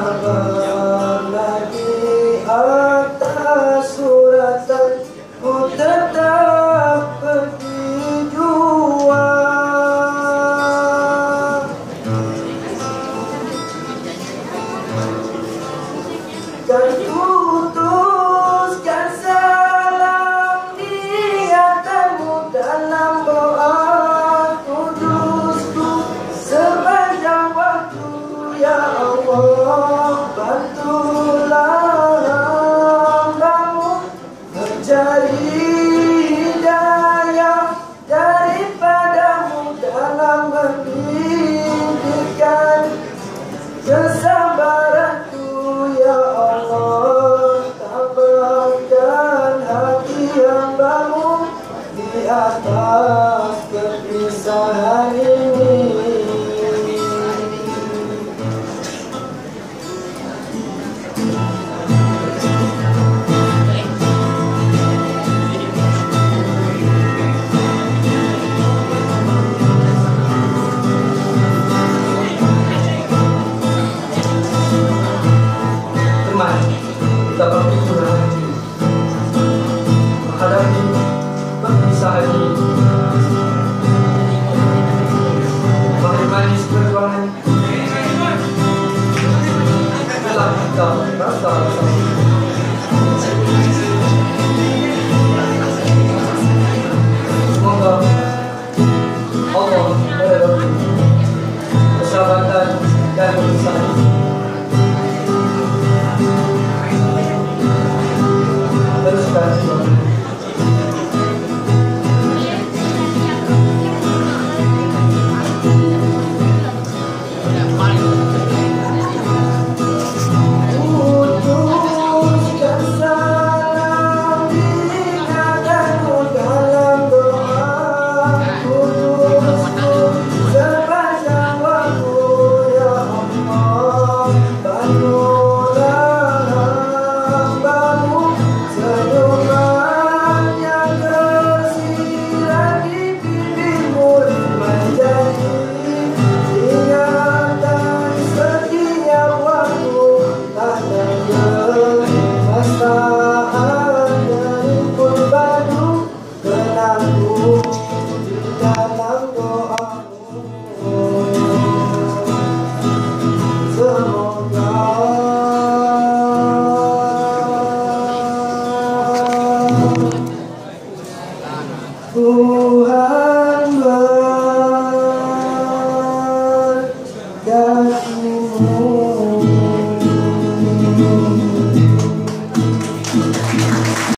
Bhagavatam Oh, Allah bantulah hambamu menjadi hidayah daripadamu dalam pendidikan kesabaranku ya Allah. Tambahkan hati hambamu di atas kepisahan ました。